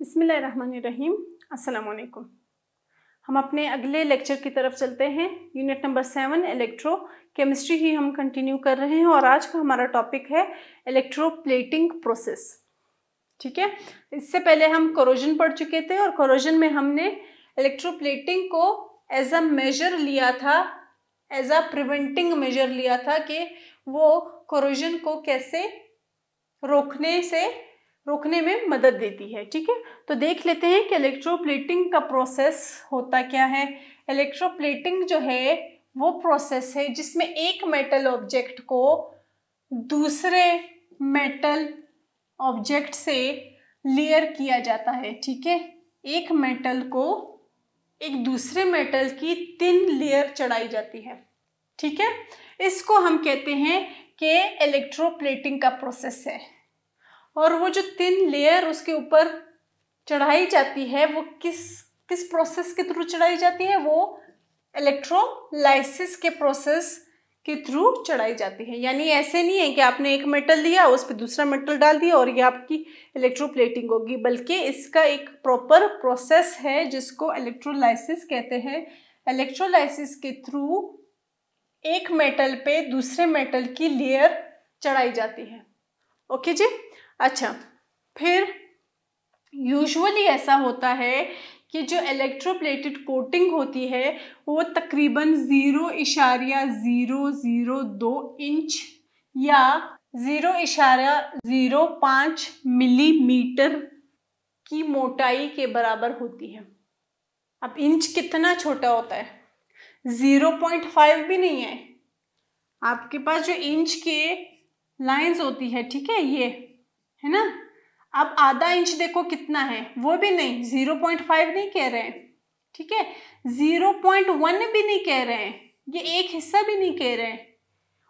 बिसमीम असलकुम हम अपने अगले लेक्चर की तरफ़ चलते हैं। Unit number seven, electrochemistry ही हम कंटिन्यू कर रहे हैं और आज का हमारा टॉपिक है इलेक्ट्रोप्लेटिंग प्रोसेस। ठीक है? इससे पहले हम कोरोजन पढ़ चुके थे और कोरोजन में हमने इलेक्ट्रोप्लेटिंग को एज अ मेजर लिया था एज अ प्रिवेंटिंग मेजर लिया था कि वो कोरोजन को कैसे रोकने से रोकने में मदद देती है, ठीक है? तो देख लेते हैं कि इलेक्ट्रोप्लेटिंग का प्रोसेस होता क्या है? इलेक्ट्रोप्लेटिंग जो है, वो प्रोसेस है जिसमें एक मेटल ऑब्जेक्ट को दूसरे मेटल ऑब्जेक्ट से लेयर किया जाता है, ठीक है? एक मेटल को एक दूसरे मेटल की तीन लेयर चढ़ाई जाती है, ठीक है? इसको हम कहते हैं कि इलेक्ट्रोप्लेटिंग का प्रोसेस है। और वो जो तिन लेयर उसके ऊपर चढ़ाई जाती है, वो किस किस प्रोसेस के थ्रू चढ़ाई जाती है? वो इलेक्ट्रोलाइसिस के प्रोसेस के थ्रू चढ़ाई जाती है। यानी ऐसे नहीं है कि आपने एक मेटल लिया, उस पर दूसरा मेटल डाल दिया और ये आपकी इलेक्ट्रोप्लेटिंग होगी, बल्कि इसका एक प्रॉपर प्रोसेस है जिसको इलेक्ट्रोलाइसिस कहते हैं। इलेक्ट्रोलाइसिस के थ्रू एक मेटल पे दूसरे मेटल की लेयर चढ़ाई जाती है। ओके जी? अच्छा फिर यूजुअली ऐसा होता है कि जो इलेक्ट्रोप्लेटेड कोटिंग होती है, वो तकरीबन ज़ीरो इशारिया ज़ीरो ज़ीरो दो इंच या ज़ीरो इशारा ज़ीरो पाँच मिलीमीटर की मोटाई के बराबर होती है। अब इंच कितना छोटा होता है? ज़ीरो पॉइंट फाइव भी नहीं है। आपके पास जो इंच के लाइंस होती है, ठीक है, ये है ना? अब आधा इंच देखो कितना है। वो भी नहीं, ज़ीरो पॉइंट फाइव नहीं कह रहे हैं। ठीक है? ज़ीरो पॉइंट वन भी नहीं कह रहे हैं। ये एक हिस्सा भी नहीं कह रहे हैं।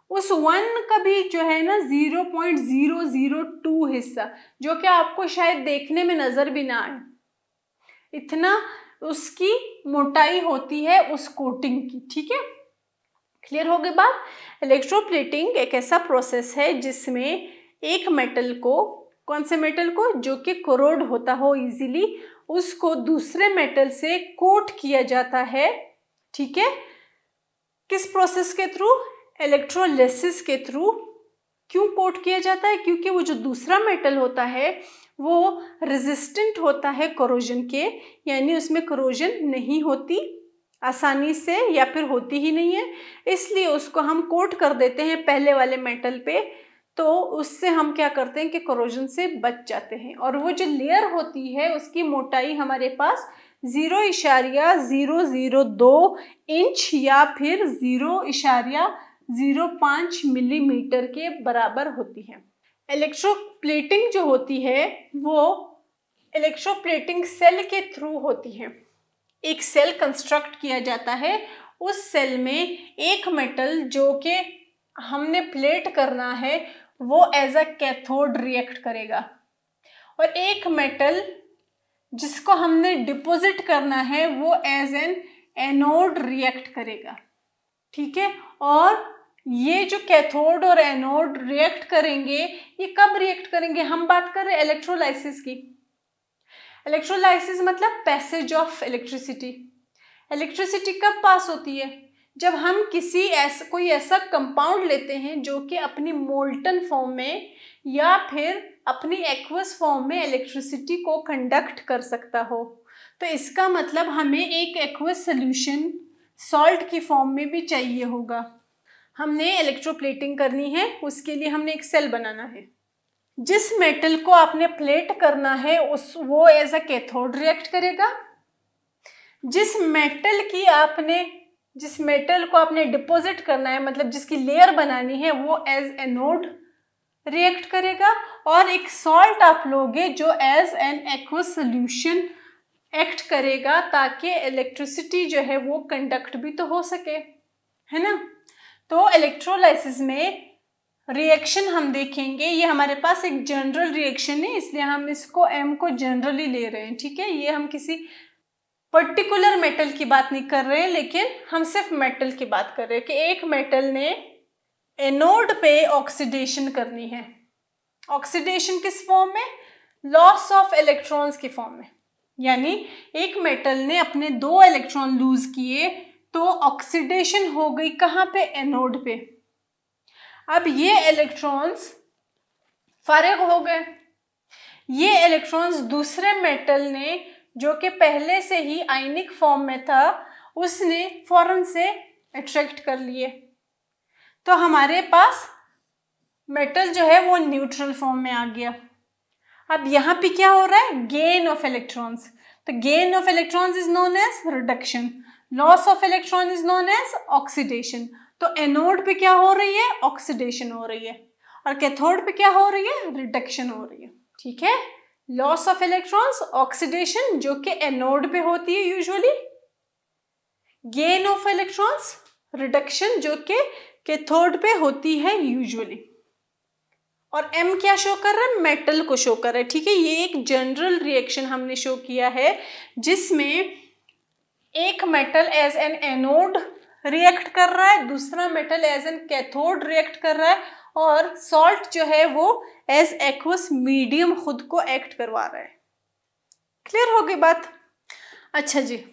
उस वन का भी जो है ना, zero point zero zero two हिस्सा, जो कि आपको शायद देखने में नज़र भी ना आए। इतना उसकी मोटाई होती है उस कोटिंग की। ठीक है? क्लियर हो गई बात? इलेक्ट्रोप्लेटिंग एक ऐसा प्रोसेस है जिसमें एक मेटल को कौन से मेटल को? जो कि कोरोड होता हो इजीली उसको दूसरे मेटल से कोट किया जाता है। ठीक है? किस प्रोसेस के थ्रू इलेक्ट्रोलिसिस के थ्रू क्यों कोट किया जाता है? क्योंकि वो जो दूसरा मेटल होता है, वो रेजिस्टेंट होता है कोरोजन के। यानी उसमें कोरोजन नहीं होती, आसानी से या फिर होती ही नहीं है। इसलिए उसको हम कोट कर देते हैं पहले वाले मेटल पे। तो उससे हम क्या करते हैं कि करोजन से बच जाते हैं। और वो जो लेयर होती है, उसकी मोटाई हमारे पास ज़ीरो इशारिया ज़ीरो ज़ीरो दो इंच या फिर ज़ीरो इशारिया ज़ीरो पाँच मिलीमीटर के बराबर होती है। इलेक्ट्रोप्लेटिंग जो होती है, वो इलेक्ट्रोप्लेटिंग सेल के थ्रू होती है। एक सेल कंस्ट्रक्ट किया जाता है। उस सेल में एक मेटल जो कि हमने प्लेट करना है वो एज अ कैथोड रिएक्ट करेगा। और एक मेटल जिसको हमने डिपॉजिट करना है, वो एज एन एनोड रिएक्ट करेगा। ठीक है? और ये जो कैथोड और एनोड रिएक्ट करेंगे, ये कब रिएक्ट करेंगे? हम बात कर रहे हैं इलेक्ट्रोलाइसिस की। इलेक्ट्रोलाइसिस मतलब पैसेज ऑफ़ इलेक्ट्रिसिटी इलेक्ट्रिसिटी कब पास होती है? जब हम किसी ऐसा, कोई ऐसा कंपाउंड लेते हैं जो कि अपनी मोल्टन फॉर्म में या फिर अपनी एक्वस फॉर्म में इलेक्ट्रिसिटी को कंडक्ट कर सकता हो तो इसका मतलब हमें एक एक्वस सोल्यूशन सॉल्ट की फॉर्म में भी चाहिए होगा। हमने इलेक्ट्रोप्लेटिंग करनी है, उसके लिए हमने एक सेल बनाना है। जिस मेटल को आपने प्लेट करना है, उस, वो एज अ कैथोड रिएक्ट करेगा। जिस मेटल की आपने जिस मेटल को आपने डिपॉजिट करना है मतलब जिसकी लेयर बनानी है, वो एज एनोड रिएक्ट करेगा और एक सॉल्ट आप लोगे जो as an aqueous solution act करेगा ताकि इलेक्ट्रिसिटी जो है वो कंडक्ट भी तो हो सके, है ना? तो इलेक्ट्रोलाइसिस में रिएक्शन हम देखेंगे। ये हमारे पास एक जनरल रिएक्शन है, इसलिए हम इसको एम को जनरली ले रहे हैं, ठीक है? ये हम किसी पर्टिकुलर मेटल की बात नहीं कर रहे हैं लेकिन हम सिर्फ़ मेटल की बात कर रहे हैं कि एक मेटल ने एनोड पे ऑक्सीडेशन करनी है। ऑक्सीडेशन किस फॉर्म में? लॉस ऑफ़ इलेक्ट्रॉन्स के फॉर्म में। यानी एक मेटल ने अपने दो इलेक्ट्रॉन लूज किए तो ऑक्सीडेशन हो गई कहाँ पे? एनोड पे। अब ये इलेक्ट्रॉन्स फारग हो गए। ये इलेक्ट्रॉन्स दूसरे मेटल ने जो कि पहले से ही आयनिक फॉर्म में था, उसने फ़ौरन से अट्रैक्ट कर लिए। तो हमारे पास मेटल जो है वो न्यूट्रल फॉर्म में आ गया। अब यहाँ पे क्या हो रहा है? गेन ऑफ़ इलेक्ट्रॉन्स तो gain of electrons is known as reduction loss of electron is known as oxidation तो एनोड पे क्या हो रही है? ऑक्सीडेशन हो रही है। और कैथोड पे क्या हो रही है? रिडक्शन हो रही है। ठीक है? लॉस ऑफ़ इलेक्ट्रॉन्स ऑक्सीडेशन जो कि एनोड पे होती है usually gain of electrons reduction जो कि कैथोड पे होती है यूजुअली और एम क्या शो कर रहा है? मेटल को शो कर रहा है. ठीक है, ये एक जनरल रिएक्शन हमने शो किया है, जिसमें एक metal as an anode react कर रहा है, दूसरा metal as an cathode react कर रहा है और सॉल्ट जो है वो एज एक्वस मीडियम खुद को एक्ट करवा रहा है। क्लियर हो गई बात? अच्छा जी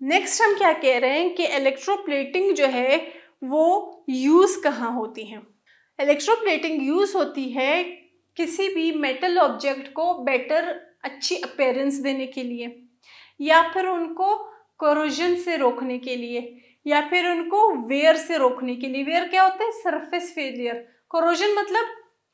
नेक्स्ट हम क्या कह रहे हैं कि इलेक्ट्रोप्लेटिंग जो है वो यूज़ कहाँ होती है? इलेक्ट्रोप्लेटिंग यूज़ होती है किसी भी मेटल ऑब्जेक्ट को बेटर अच्छी अपेयरेंस देने के लिए, या फिर उनको कोरोजन से रोकने के लिए, या फिर उनको वेयर से रोकने के लिए। वेयर क्या होता है? सरफेस फेलियर कोरोजन मतलब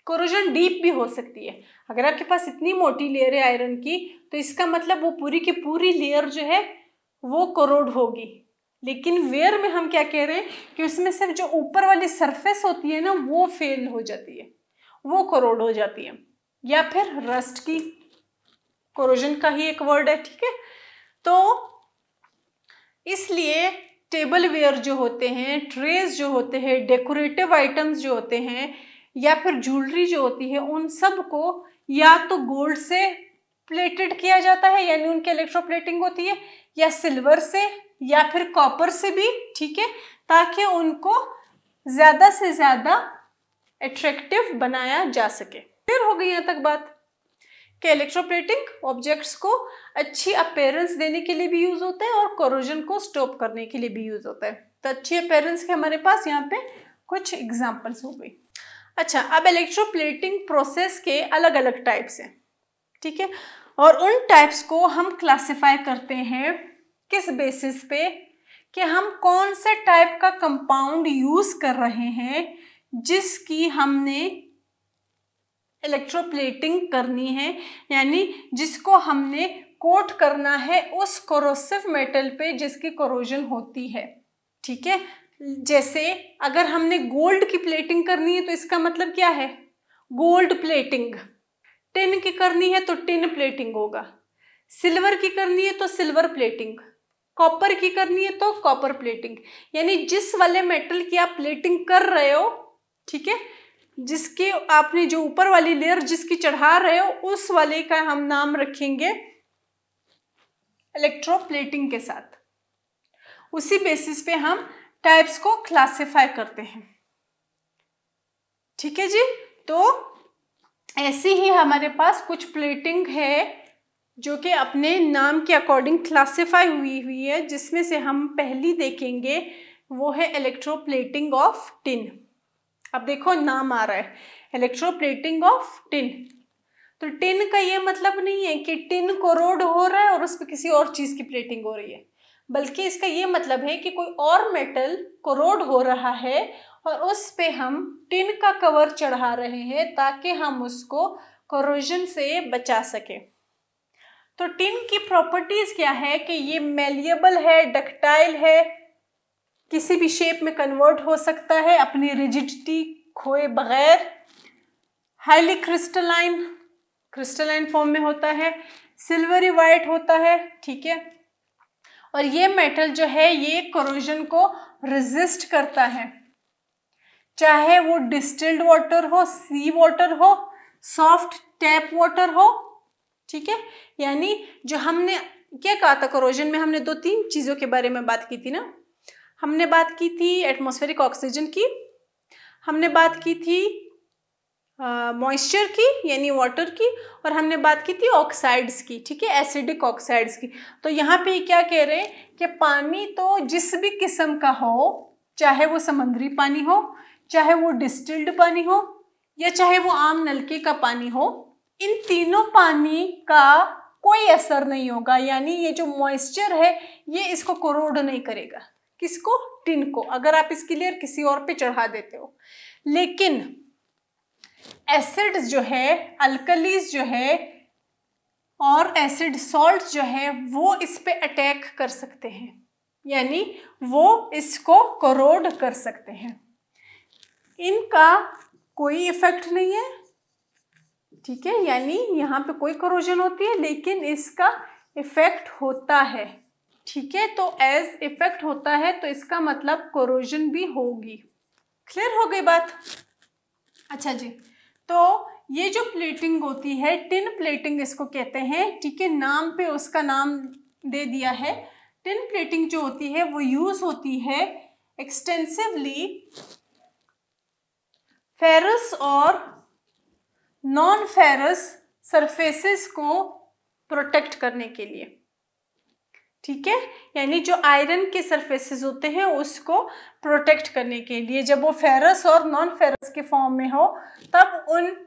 कोरोजन डीप भी हो सकती है। अगर आपके पास इतनी मोटी लेयर है आयरन की तो इसका मतलब वो पूरी की पूरी लेयर जो है, वो करोड होगी। लेकिन वेयर में हम क्या कह रहे हैं कि उसमें सिर्फ़ जो ऊपर वाली सरफेस होती है ना, वो फेल हो जाती है। वो करोड हो जाती है। या फिर रस्ट की कोरोजन का ही एक वर्ड है, ठीक है? तो इसलिए टेबल वेयर जो होते हैं, ट्रेस जो होते हैं, डेकोरेटिव आइटम्स जो होते हैं, या फिर ज्वेलरी जो होती है, उन सबको या तो गोल्ड से प्लेटेड किया जाता है, यानी उनकी इलेक्ट्रोप्लेटिंग होती है, या सिल्वर से, या फिर कॉपर से भी, ठीक है? ताकि उनको ज़्यादा से ज़्यादा एट्रैक्टिव बनाया जा सके। फिर हो गई यहाँ तक बात। कि इलेक्ट्रोप्लेटिंग ऑब्जेक्ट्स को अच्छी अपेयरेंस देने के लिए भी यूज़ होता है और कोरोजन को स्टॉप करने के लिए भी यूज़ होता है। तो अच्छी अपेयरेंस के हमारे पास, यहाँ पे कुछ एग्जांपल्स हो गई। अच्छा अब इलेक्ट्रोप्लेटिंग प्रोसेस के अलग अलग टाइप्स हैं, ठीक है? और उन टाइप्स को हम क्लासीफाई करते हैं किस बेसिस पे कि हम कौन से टाइप का कंपाउंड यूज़ कर रहे हैं जिसकी हमने इलेक्ट्रोप्लेटिंग करनी है, यानी जिसको हमने कोट करना है उस कोरोसिव मेटल पे जिसकी कोरोजन होती है, ठीक है? जैसे अगर हमने गोल्ड की प्लेटिंग करनी है तो इसका मतलब क्या है? गोल्ड प्लेटिंग टिन की करनी है तो टिन प्लेटिंग होगा। सिल्वर की करनी है तो सिल्वर प्लेटिंग कॉपर की करनी है तो कॉपर प्लेटिंग यानी जिस वाले मेटल की आप प्लेटिंग कर रहे हो, ठीक है? जिसके आपने जो ऊपर वाली लेयर जिसकी चढ़ा रहे हो, उस वाले का हम नाम रखेंगे इलेक्ट्रोप्लेटिंग के साथ। उसी बेसिस पे हम टाइप्स को क्लासिफाई करते हैं। ठीक है जी? तो ऐसे ही हमारे पास कुछ प्लेटिंग है जो कि अपने नाम के अकॉर्डिंग क्लासिफाई हुई हुई है, जिसमें से हम पहली देखेंगे, वो है इलेक्ट्रोप्लेटिंग ऑफ़ टिन अब देखो नाम आ रहा है। इलेक्ट्रोप्लेटिंग ऑफ़ टिन तो टिन का ये मतलब नहीं है कि टिन कोरोड हो रहा है और उस पर किसी और चीज़ की प्लेटिंग हो रही है। बल्कि इसका ये मतलब है कि कोई और मेटल कोरोड हो रहा है और उस पे हम टिन का कवर चढ़ा रहे हैं ताकि हम उसको कोरोजन से बचा सकें। तो टिन की प्रॉपर्टीज़ क्या है कि ये मेलिएबल है डक्टाइल है किसी भी शेप में कन्वर्ट हो सकता है, अपनी रिजिडिटी खोए बगैर। हाईली क्रिस्टलाइन क्रिस्टलाइन फॉर्म में होता है। सिल्वरी वाइट होता है, ठीक है? और ये मेटल जो है, ये कोरोजन को रेजिस्ट करता है। चाहे वो डिस्टिल्ड वाटर हो सी वाटर हो सॉफ्ट टैप वाटर हो, ठीक है? यानी जो हमने, क्या कहा था कोरोजन में? हमने दो तीन चीज़ों के बारे में बात की थी ना? हमने बात की थी एटमॉस्फेरिक ऑक्सीजन की, हमने बात की थी मॉइस्चर की, यानी वाटर की, और हमने बात की थी ऑक्साइड्स की, ठीक है एसिडिक ऑक्साइड्स की। तो यहाँ पे क्या कह रहे हैं कि पानी तो जिस भी किस्म का हो, चाहे वो समुद्री पानी हो, चाहे वो डिस्टिल्ड पानी हो, या चाहे वो आम नलके का पानी हो, इन तीनों पानी का कोई असर नहीं होगा, यानी ये जो मॉइस्चर है, ये इसको कोरोड नहीं करेगा। किसको? टिन को। अगर आप इसकी लेयर किसी और पे चढ़ा देते हो। लेकिन एसिड्स जो है, अल्कलीज जो है, और एसिड सॉल्ट जो है, वो इस पे अटैक कर सकते हैं। यानी वो इसको करोड कर सकते हैं। इनका कोई इफ़ेक्ट नहीं है। ठीक है? यानी यहाँ पे कोई करोजन होती है, लेकिन इसका इफ़ेक्ट होता है। ठीक है? तो एज इफ़ेक्ट होता है तो इसका मतलब कोरोजन भी होगी। क्लियर हो गई बात? अच्छा जी। तो ये जो प्लेटिंग होती है टिन प्लेटिंग इसको कहते हैं, ठीक है? नाम पे उसका नाम दे दिया है। टिन प्लेटिंग जो होती है, वो यूज़ होती है एक्सटेंसिवली फेरस और नॉन फेरस सरफेसेस को प्रोटेक्ट करने के लिए। ठीक है? यानी जो आयरन के सरफेसेस होते हैं, उसको प्रोटेक्ट करने के लिए, जब वो फेरस और नॉन फेरस के फॉर्म में हो, तब उन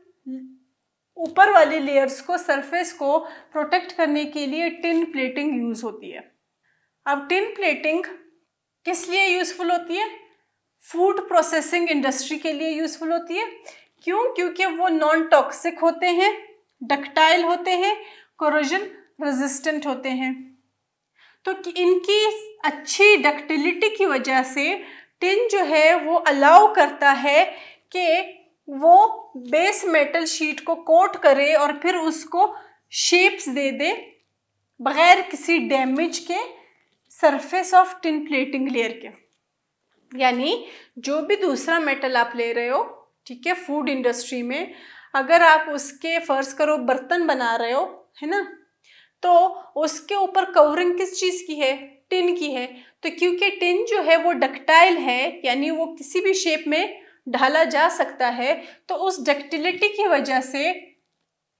ऊपर वाले लेयर्स को सरफेस को प्रोटेक्ट करने के लिए टिन प्लेटिंग यूज़ होती है। अब टिन प्लेटिंग किस लिए यूज़फुल होती है? फ़ूड प्रोसेसिंग इंडस्ट्री के लिए यूज़फुल होती है। क्यों? क्योंकि वो नॉन टॉक्सिक होते हैं डक्टाइल होते हैं कोरोजन रेजिस्टेंट होते हैं। तो इनकी अच्छी डक्टिलिटी की वजह से टिन जो है वो अलाउ करता है कि वो बेस मेटल शीट को कोट करे और फिर उसको शेप्स दे दे बगैर किसी डैमेज के surface of tin plating layer के। यानी जो भी दूसरा मेटल आप ले रहे हो, ठीक है फ़ूड इंडस्ट्री में, अगर आप उसके फ़र्ज़ करो, बर्तन बना रहे हो, है ना? तो उसके ऊपर कवरिंग किस चीज़ की है? टिन की है। तो क्योंकि टिन जो है वो डक्टाइल है, यानी वो किसी भी शेप में ढाला जा सकता है तो उस डक्टिलिटी की वजह से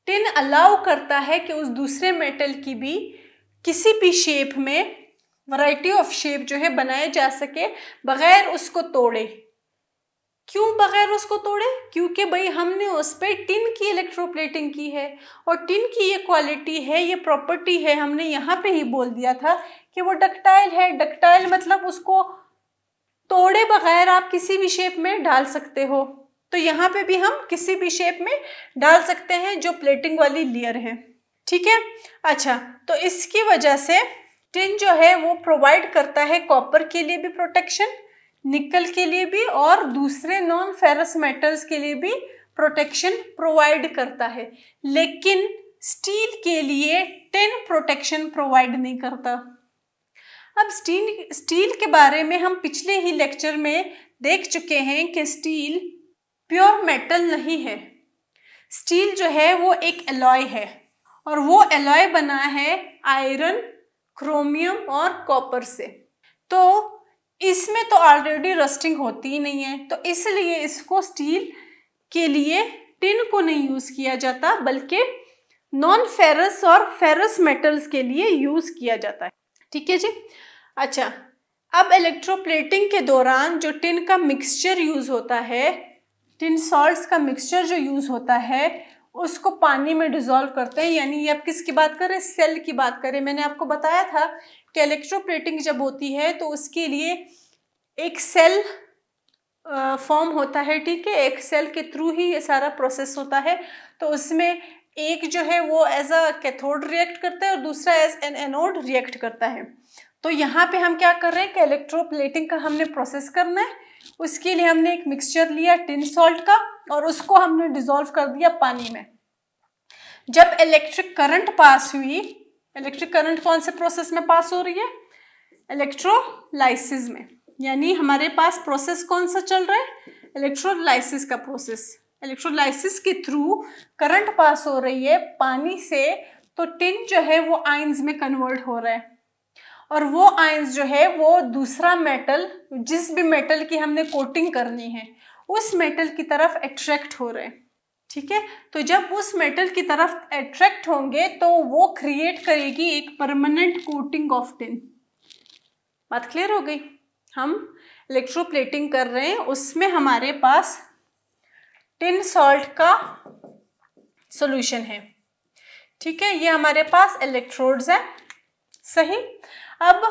टिन अलाउ करता है कि उस दूसरे मेटल की भी किसी भी शेप में वैरायटी ऑफ़ शेप जो है बनाए जा सके, बगैर उसको तोड़े। क्यों बगैर उसको तोड़े? क्योंकि भाई हमने उस पर टिन की इलेक्ट्रोप्लेटिंग की है और टिन की ये क्वालिटी है, ये प्रॉपर्टी है, हमने यहाँ पे ही बोल दिया था कि वो डक्टाइल है। डक्टाइल मतलब उसको तोड़े बगैर आप किसी भी शेप में डाल सकते हो। तो यहाँ पे भी हम किसी भी शेप में डाल सकते हैं जो प्लेटिंग वाली लेयर है। ठीक है? अच्छा तो इसकी वजह से टिन जो है वो प्रोवाइड करता है कॉपर के लिए भी प्रोटेक्शन निकल के लिए भी और दूसरे नॉन फेरस मेटल्स के लिए भी प्रोटेक्शन प्रोवाइड करता है। लेकिन स्टील के लिए टेन प्रोटेक्शन प्रोवाइड नहीं करता। अब स्टील स्टील के बारे में हम पिछले ही लेक्चर में देख चुके हैं कि स्टील प्योर मेटल नहीं है। स्टील जो है वो एक एलॉय है और वो एलॉय बना है आयरन क्रोमियम और कॉपर से। तो इसमें तो ऑलरेडी रस्टिंग होती ही नहीं है तो इसलिए इसको स्टील के लिए टिन को नहीं यूज़ किया जाता, बल्कि नॉन फेरस और फेरस मेटल्स के लिए यूज़ किया जाता है। ठीक है जी? अच्छा अब इलेक्ट्रोप्लेटिंग के दौरान जो टिन का मिक्सचर यूज़ होता है टिन सॉल्ट्स का मिक्सचर जो यूज़ होता है उसको पानी में डिज़ोल्व करते हैं, यानी ये आप किसकी बात करें सेल की बात करें मैंने आपको बताया था कि इलेक्ट्रोप्लेटिंग जब होती है तो उसके लिए एक सेल फॉर्म होता है, ठीक है? एक सेल के थ्रू ही ये सारा प्रोसेस होता है। तो उसमें एक जो है, वो एज अ कैथोड रिएक्ट करता है और दूसरा एज एन एनोड रिएक्ट करता है। तो यहाँ पे हम क्या कर रहे हैं कि इलेक्ट्रोप्लेटिंग का हमने प्रोसेस करना है। उसके लिए हमने एक मिक्सचर लिया टिन सॉल्ट का। और उसको हमने डिजोल्व कर दिया पानी में। जब इलेक्ट्रिक करंट पास हुई इलेक्ट्रिक करंट कौन से प्रोसेस में पास हो रही है? इलेक्ट्रोलाइसिस में। यानी हमारे पास प्रोसेस कौन सा चल रहा है? इलेक्ट्रोलाइसिस का प्रोसेस इलेक्ट्रोलाइसिस के थ्रू करंट पास हो रही है पानी से तो टिन जो है वो आइंस में कन्वर्ट हो रहा है। और वो आइंस जो है वो दूसरा मेटल जिस भी मेटल की हमने कोटिंग करनी है उस मेटल की तरफ़ अट्रैक्ट हो रहे हैं। ठीक है? तो जब उस मेटल की तरफ़ अट्रैक्ट होंगे तो वो क्रिएट करेगी एक परमानेंट कोटिंग ऑफ़ टिन बात क्लियर हो गई? हम इलेक्ट्रोप्लेटिंग कर रहे हैं। उसमें हमारे पास टिन सॉल्ट का सॉल्यूशन है। ठीक है? ये हमारे पास इलेक्ट्रोड्स हैं। सही? अब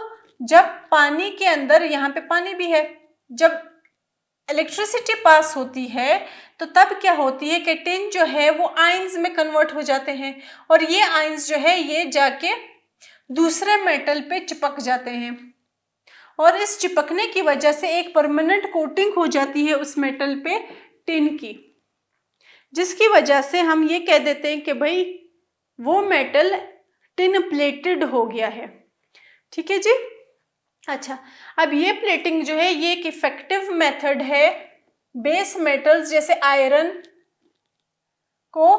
जब पानी के अंदर, यहाँ पे पानी भी है, जब इलेक्ट्रिसिटी पास होती है तो तब क्या होती है कि टिन जो है वो आइंस में कन्वर्ट हो जाते हैं और ये आइंस जो है ये जाके दूसरे मेटल पे चिपक जाते हैं। और इस चिपकने की वजह से एक परमानेंट कोटिंग हो जाती है उस मेटल पे टिन की, जिसकी वजह से हम ये कह देते हैं कि भाई वो मेटल टिन प्लेटेड हो गया है। ठीक है जी? अच्छा अब ये प्लेटिंग जो है, ये एक इफ़ेक्टिव मेथड है बेस मेटल्स जैसे आयरन को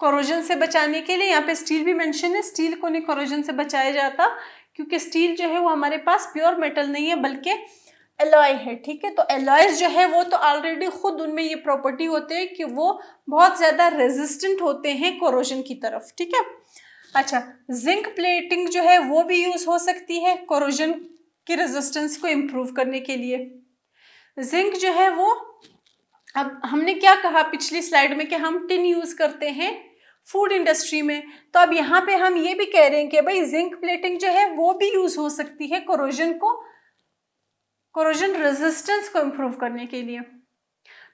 कोरोजन से बचाने के लिए। यहाँ पे स्टील भी मेंशन है स्टील को नहीं कोरोजन से बचाया जाता, क्योंकि स्टील जो है वो हमारे पास प्योर मेटल नहीं है, बल्कि एलॉय है, ठीक है? तो एलॉयज जो है वो तो ऑलरेडी खुद उनमें ये प्रॉपर्टी होते हैं कि वो बहुत ज़्यादा रेजिस्टेंट होते हैं कोरोजन की तरफ़, ठीक है? अच्छा जिंक प्लेटिंग जो है वो भी यूज़ हो सकती है कोरोजन की रेजिस्टेंस को इम्प्रूव करने के लिए। जिंक जो है वो, अब हमने क्या कहा पिछली स्लाइड में कि हम टिन यूज़ करते हैं फ़ूड इंडस्ट्री में। तो अब यहाँ पे हम ये भी कह रहे हैं कि भाई जिंक प्लेटिंग जो है वो भी यूज़ हो सकती है कोरोजन को कोरोजन रेजिस्टेंस को इम्प्रूव करने के लिए।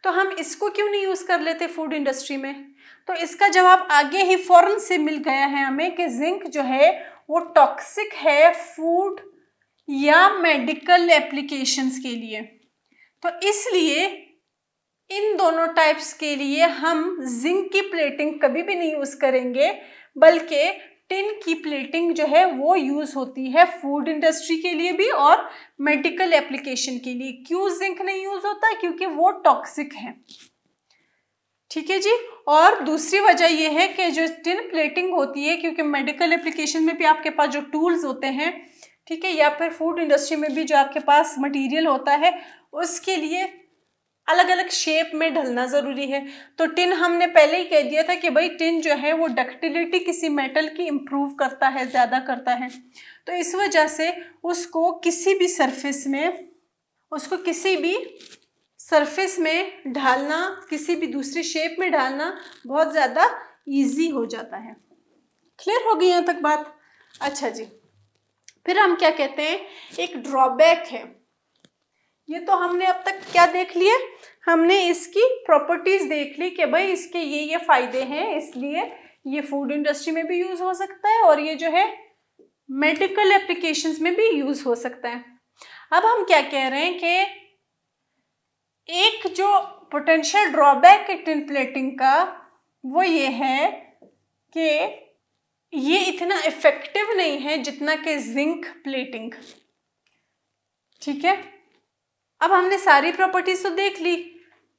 तो हम इसको क्यों नहीं यूज़ कर लेते फ़ूड इंडस्ट्री में? तो इसका जवाब आगे ही फ़ौरन से मिल गया है हमें कि जिंक जो है वो टॉक्सिक है फ़ूड या मेडिकल एप्लीकेशंस के लिए। तो इसलिए इन दोनों टाइप्स के लिए हम जिंक की प्लेटिंग कभी भी नहीं यूज़ करेंगे, बल्कि टिन की प्लेटिंग जो है वो यूज़ होती है फ़ूड इंडस्ट्री के लिए भी और मेडिकल एप्लीकेशन के लिए। क्यों जिंक नहीं यूज़ होता? क्योंकि वो टॉक्सिक है। ठीक है जी? और दूसरी वजह यह है कि जो टिन प्लेटिंग होती है, क्योंकि मेडिकल एप्लीकेशन में भी आपके पास जो टूल्स होते हैं ठीक है, या फिर फ़ूड इंडस्ट्री में भी जो आपके पास मटेरियल होता है, उसके लिए अलग अलग शेप में ढलना ज़रूरी है। तो टिन हमने पहले ही कह दिया था कि भाई टिन जो है, वो डक्टिलिटी किसी मेटल की इम्प्रूव करता है, ज़्यादा करता है। तो इस वजह से उसको किसी भी सरफेस में, उसको किसी भी सरफेस में ढालना, किसी भी दूसरी शेप में ढालना बहुत ज़्यादा ईजी हो जाता है। क्लियर हो गई यहाँ तक बात? अच्छा जी। फिर हम क्या कहते हैं? एक ड्रॉबैक है। ये तो हमने अब तक क्या देख लिया हमने इसकी प्रॉपर्टीज़ देख ली कि भाई इसके ये ये फ़ायदे हैं, इसलिए ये फ़ूड इंडस्ट्री में भी यूज़ हो सकता है और ये जो है मेडिकल एप्लीकेशंस में भी यूज़ हो सकता है। अब हम क्या कह रहे हैं कि एक जो पोटेंशियल ड्रॉबैक है टिन प्लेटिंग का, वो ये है कि ये इतना इफ़ेक्टिव नहीं है जितना कि जिंक प्लेटिंग ठीक है? अब हमने सारी प्रॉपर्टीज़ तो देख ली।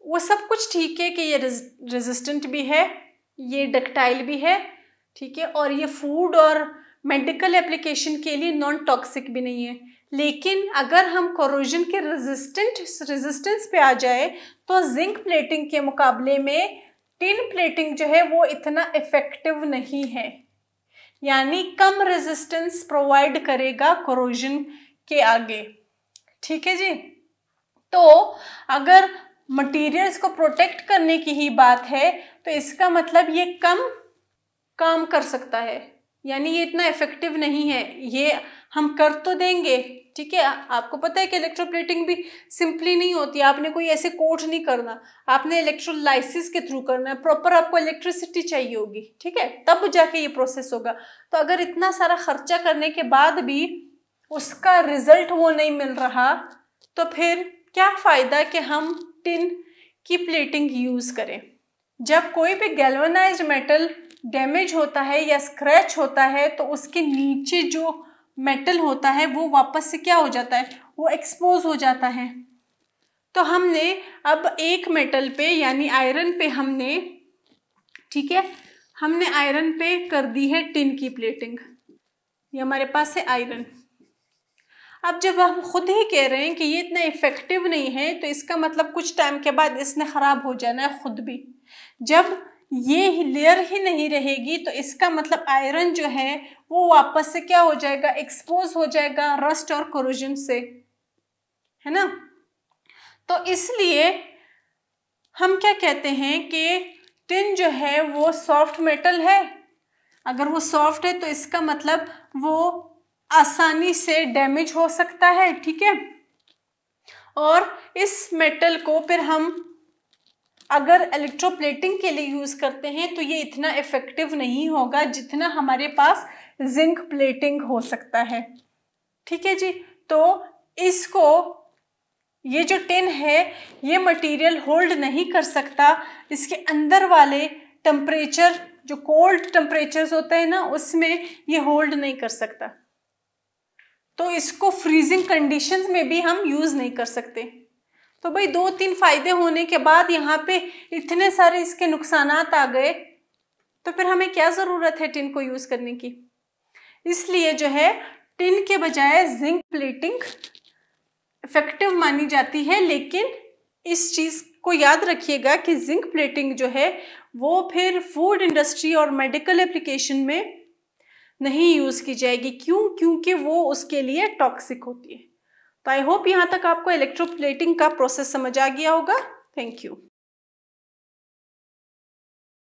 वो सब कुछ ठीक है कि ये रेजिस्टेंट भी है, ये डक्टाइल भी है, ठीक है? और ये फ़ूड और मेडिकल एप्लीकेशन के लिए नॉन टॉक्सिक भी नहीं है। लेकिन अगर हम कोरोजन के रेजिस्टेंट रेजिस्टेंस पे आ जाए तो जिंक प्लेटिंग के मुकाबले में टिन प्लेटिंग जो है वो इतना इफ़ेक्टिव नहीं है। यानी कम रेजिस्टेंस प्रोवाइड करेगा क्रोजन के आगे। ठीक है जी? तो अगर मटेरियल्स को प्रोटेक्ट करने की ही बात है तो इसका मतलब ये कम काम कर सकता है। यानी ये इतना इफ़ेक्टिव नहीं है। ये हम कर तो देंगे ठीक है, आपको पता है कि इलेक्ट्रोप्लेटिंग भी सिंपली नहीं होती, आपने कोई ऐसे कोट नहीं करना। आपने इलेक्ट्रोलाइसिस के थ्रू करना है प्रॉपर आपको इलेक्ट्रिसिटी चाहिए होगी, ठीक है? तब जाके ये प्रोसेस होगा। तो अगर इतना सारा खर्चा करने के बाद भी उसका रिज़ल्ट वो नहीं मिल रहा तो फिर क्या फ़ायदा कि हम टिन की प्लेटिंग यूज़ करें? जब कोई भी गैल्वनाइज्ड मेटल डैमेज होता है या स्क्रैच होता है तो उसके नीचे जो मेटल होता है, वो वापस से क्या हो जाता है? वो एक्सपोज हो जाता है। तो हमने अब एक मेटल पे, यानी आयरन पे हमने, ठीक है? हमने आयरन पे कर दी है टिन की प्लेटिंग ये हमारे पास है आयरन अब जब हम खुद ही कह रहे हैं कि ये इतना इफ़ेक्टिव नहीं है तो इसका मतलब कुछ टाइम के बाद इसने ख़राब हो जाना है ख़ुद भी। जब ये लेयर ही नहीं रहेगी तो इसका मतलब आयरन जो है वो वापस से क्या हो जाएगा? एक्सपोज हो जाएगा रस्ट और कोरोजन से। है ना? तो इसलिए हम क्या कहते हैं कि टिन जो है वो सॉफ्ट मेटल है। अगर वो सॉफ्ट है तो इसका मतलब वो आसानी से डैमेज हो सकता है, ठीक है? और इस मेटल को फिर हम अगर इलेक्ट्रोप्लेटिंग के लिए यूज़ करते हैं तो ये इतना इफ़ेक्टिव नहीं होगा जितना हमारे पास जिंक प्लेटिंग हो सकता है। ठीक है जी? तो इसको, ये जो टिन है, ये मटेरियल होल्ड नहीं कर सकता। इसके अंदर वाले टेम्परेचर जो कोल्ड टेम्परेचर्स होते हैं ना, उसमें ये होल्ड नहीं कर सकता। तो इसको फ्रीजिंग कंडीशंस में भी हम यूज़ नहीं कर सकते। तो भाई दो तीन फ़ायदे होने के बाद यहाँ पे इतने सारे इसके नुकसान आ गए। तो फिर हमें क्या ज़रूरत है टिन को यूज़ करने की? इसलिए जो है, टिन के बजाय जिंक प्लेटिंग इफ़ेक्टिव मानी जाती है, लेकिन इस चीज़ को याद रखिएगा कि जिंक प्लेटिंग जो है, वो फिर फ़ूड इंडस्ट्री और मेडिकल एप्लीकेशन में नहीं यूज़ की जाएगी। क्यों? क्योंकि वो उसके लिए टॉक्सिक होती है। तो आई होप यहाँ तक आपको इलेक्ट्रोप्लेटिंग का प्रोसेस समझ आ गया होगा। Thank you